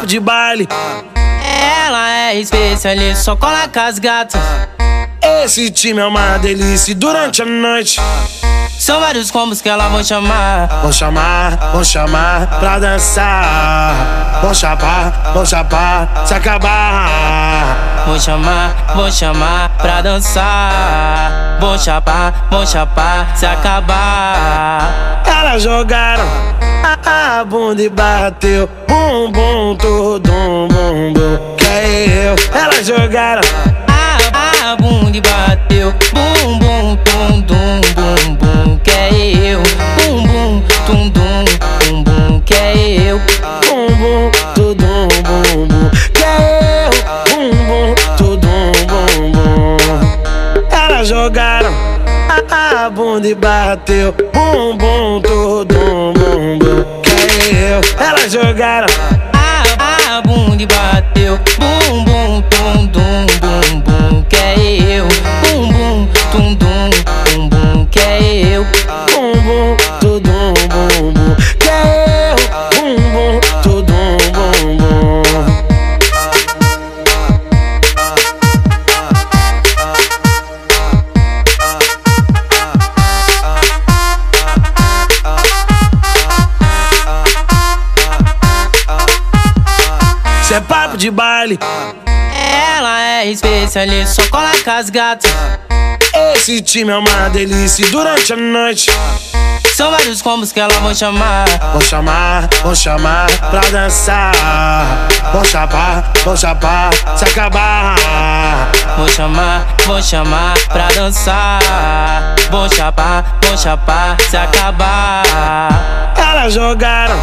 papo de baile. Ela é especialista, só cola com as gatas. Esse time é uma delícia durante a noite. São vários combos que ela vão chamar. Vão chamar, vão chamar pra dançar. Vão chapar, vão chapar, se acabar. Vou chamar, vou chamar pra dançar. Vou chapar, vou chapar, se acabar. Elas jogaram a, a bunda e bateu. Bum, bum, tudum, bum, bum. Que é eu. Elas jogaram a, a bunda e bateu. Bum, bum, tum, dum, a, bunda e bateu. Bum, bum, tudum, bum, bum. Que eu. Elas jogaram a, a bunda e bateu. Bum, bum, tum, de baile. Ela é especialista, só cola com as gatas. Esse time é uma delícia durante a noite. São vários combos que ela vão chamar. Vão chamar, vão chamar pra dançar. Vão chapar, vão chapar, se acabar. Vou chamar, vou chamar pra dançar. Vou chapar, vou chapar, se acabar. Elas jogaram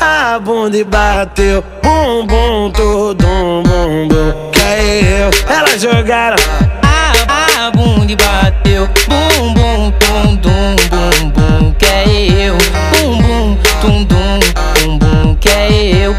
a bunda e bateu. Bum, bum, tudum, bum, bum. Que é eu. Elas jogaram a, a bunda e bateu. Bum, bum, tum, dum, bum, bum. Que é eu. Bum, bum, tum, dum, bum, bum. Que é eu.